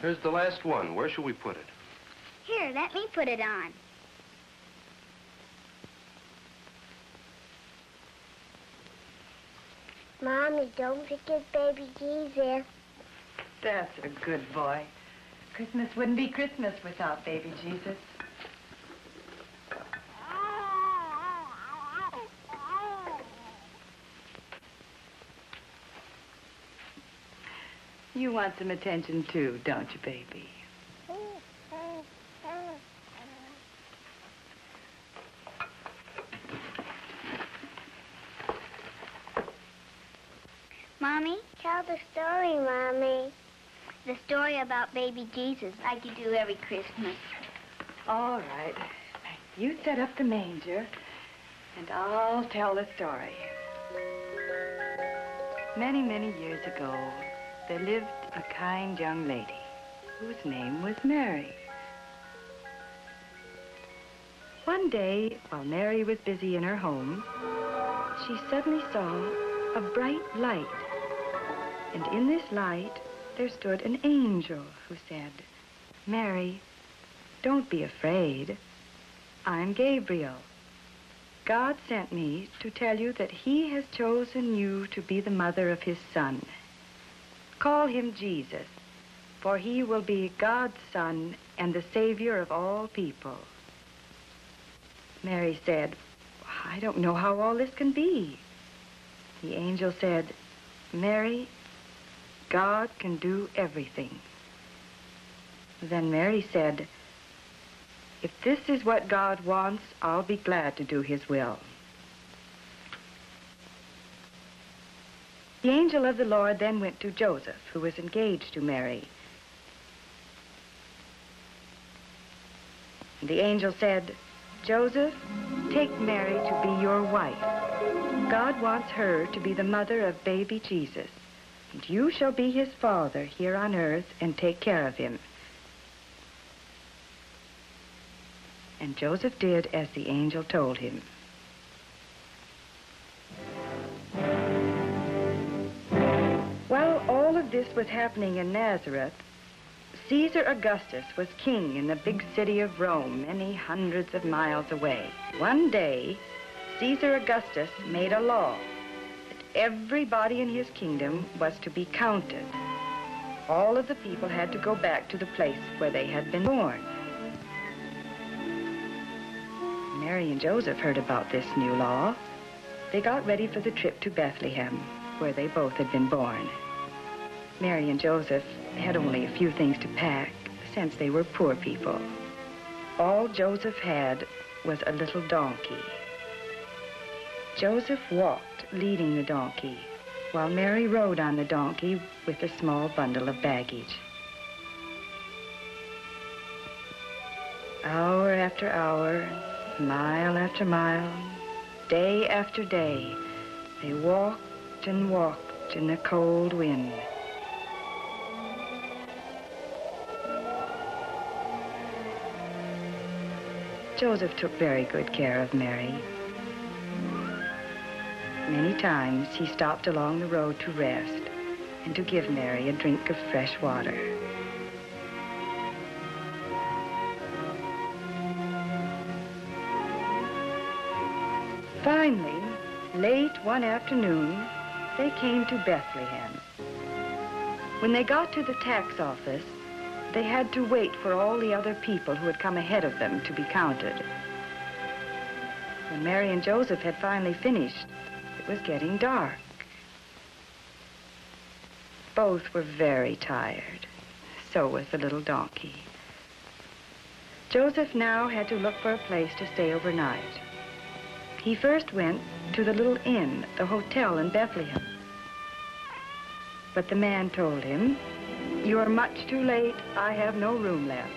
Here's the last one. Where shall we put it? Here, let me put it on. Mommy, don't forget baby Jesus. That's a good boy. Christmas wouldn't be Christmas without baby Jesus. You want some attention too, don't you, baby? Mommy, Tell the story, Mommy. The story about baby Jesus, like you do every Christmas. All right. You set up the manger, and I'll tell the story. Many, many years ago, there lived a kind young lady whose name was Mary. One day, while Mary was busy in her home, she suddenly saw a bright light. And in this light, there stood an angel who said, Mary, don't be afraid. I'm Gabriel. God sent me to tell you that he has chosen you to be the mother of his son. Call him Jesus, for he will be God's son and the savior of all people. Mary said, I don't know how all this can be. The angel said, Mary, God can do everything. Then Mary said, If this is what God wants, I'll be glad to do his will. The angel of the Lord then went to Joseph, who was engaged to Mary. And The angel said, Joseph, take Mary to be your wife. God wants her to be the mother of baby Jesus, and you shall be his father here on earth and take care of him. And Joseph did as the angel told him. While all of this was happening in Nazareth, Caesar Augustus was king in the big city of Rome, many hundreds of miles away. One day, Caesar Augustus made a law everybody in his kingdom was to be counted. All of the people had to go back to the place where they had been born. Mary and Joseph heard about this new law. They got ready for the trip to Bethlehem, where they both had been born. Mary and Joseph had only a few things to pack, since they were poor people. All Joseph had was a little donkey. Joseph walked, leading the donkey, while Mary rode on the donkey with a small bundle of baggage. Hour after hour, mile after mile, day after day, they walked and walked in the cold wind. Joseph took very good care of Mary. Many times he stopped along the road to rest and to give Mary a drink of fresh water. Finally, late one afternoon, they came to Bethlehem. When they got to the tax office, they had to wait for all the other people who had come ahead of them to be counted. When Mary and Joseph had finally finished, was getting dark. Both were very tired. So was the little donkey. Joseph now had to look for a place to stay overnight. He first went to the little inn, the hotel in Bethlehem. But the man told him, you are much too late. I have no room left.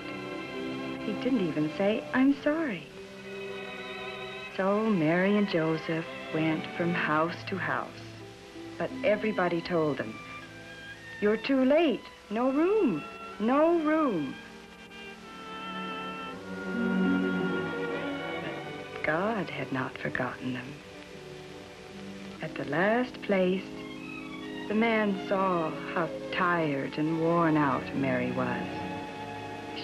He didn't even say, I'm sorry. So Mary and Joseph went from house to house. But everybody told them, you're too late. No room. No room. God had not forgotten them. At the last place, the man saw how tired and worn out Mary was.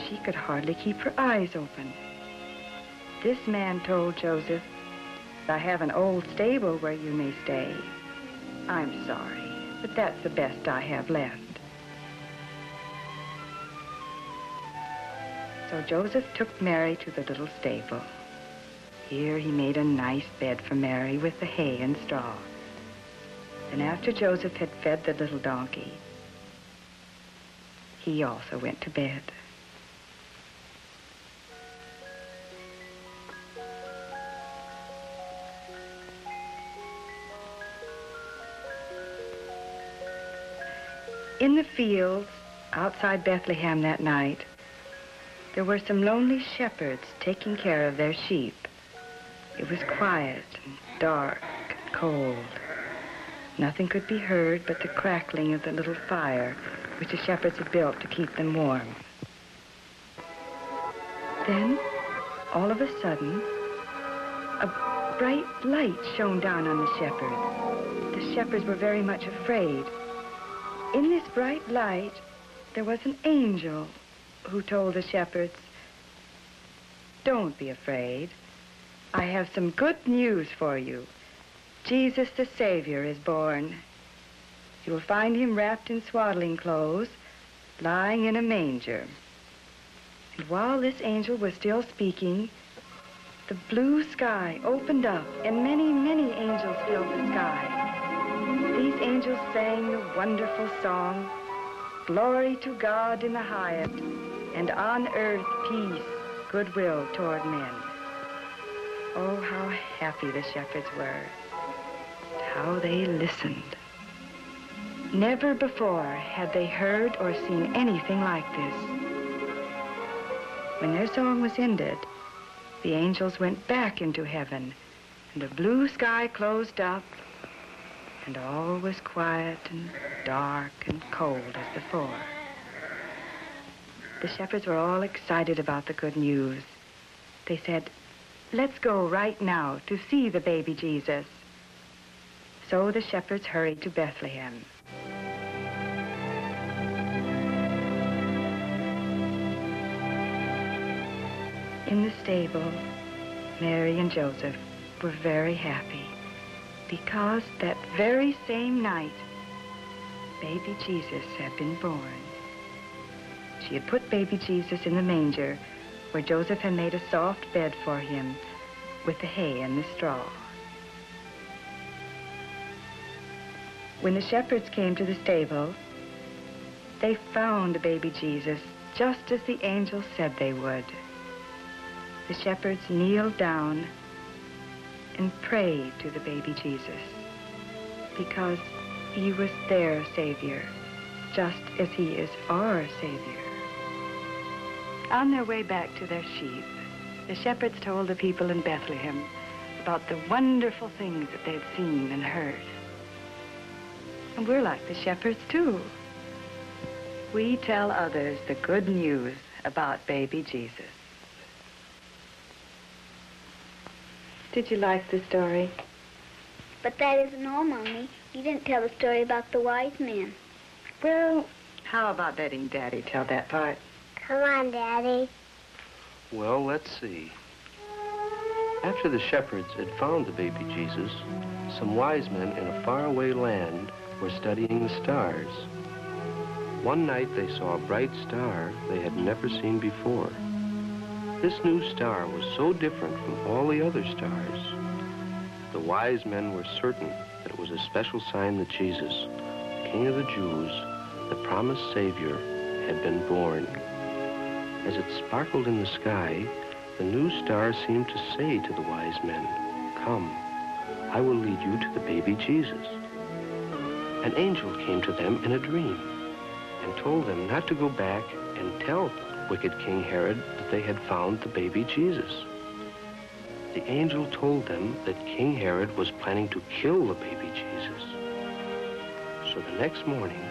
She could hardly keep her eyes open. This man told Joseph I have an old stable where you may stay. I'm sorry, but that's the best I have left. So Joseph took Mary to the little stable. Here he made a nice bed for Mary with the hay and straw. And after Joseph had fed the little donkey, he also went to bed. In the fields outside Bethlehem that night, there were some lonely shepherds taking care of their sheep. It was quiet and dark and cold. Nothing could be heard but the crackling of the little fire which the shepherds had built to keep them warm. Then, all of a sudden, a bright light shone down on the shepherds. The shepherds were very much afraid. In this bright light, there was an angel who told the shepherds, Don't be afraid. I have some good news for you. Jesus the Savior is born. You will find him wrapped in swaddling clothes, lying in a manger. And while this angel was still speaking, the blue sky opened up, and many, many angels filled the sky. These angels sang the wonderful song, Glory to God in the highest, and on earth peace, goodwill toward men. Oh, how happy the shepherds were how they listened. Never before had they heard or seen anything like this. When their song was ended, the angels went back into heaven, and the blue sky closed up, and all was quiet and dark and cold as before. The shepherds were all excited about the good news. They said, let's go right now to see the baby Jesus. So the shepherds hurried to Bethlehem. In the stable, Mary and Joseph were very happy because that very same night, baby Jesus had been born. She had put baby Jesus in the manger where Joseph had made a soft bed for him with the hay and the straw. When the shepherds came to the stable, they found baby Jesus just as the angel said they would. The shepherds kneeled down and prayed to the baby Jesus because he was their Savior, just as he is our Savior. On their way back to their sheep, the shepherds told the people in Bethlehem about the wonderful things that they'd seen and heard. And we're like the shepherds, too. We tell others the good news about baby Jesus. Did you like the story? But that isn't all, Mommy. You didn't tell the story about the wise man. Well, how about letting Daddy tell that part? Come on, Daddy. Well, let's see. After the shepherds had found the baby Jesus, some wise men in a faraway land were studying the stars. One night they saw a bright star they had never seen before. This new star was so different from all the other stars. The wise men were certain that it was a special sign that Jesus, King of the Jews, the promised Savior, had been born. As it sparkled in the sky, the new star seemed to say to the wise men, Come, I will lead you to the baby Jesus an angel came to them in a dream and told them not to go back and tell wicked King Herod that they had found the baby Jesus. The angel told them that King Herod was planning to kill the baby Jesus. So the next morning,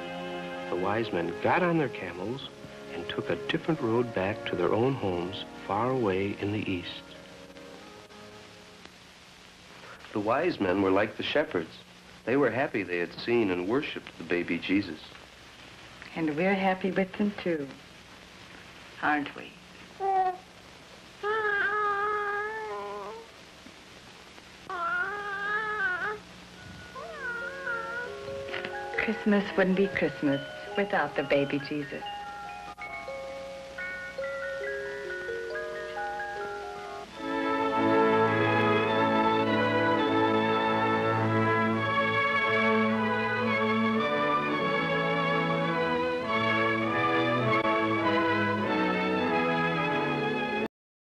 the wise men got on their camels and took a different road back to their own homes far away in the east. The wise men were like the shepherds. They were happy they had seen and worshipped the baby Jesus. And we're happy with them, too aren't we? Christmas wouldn't be Christmas without the baby Jesus.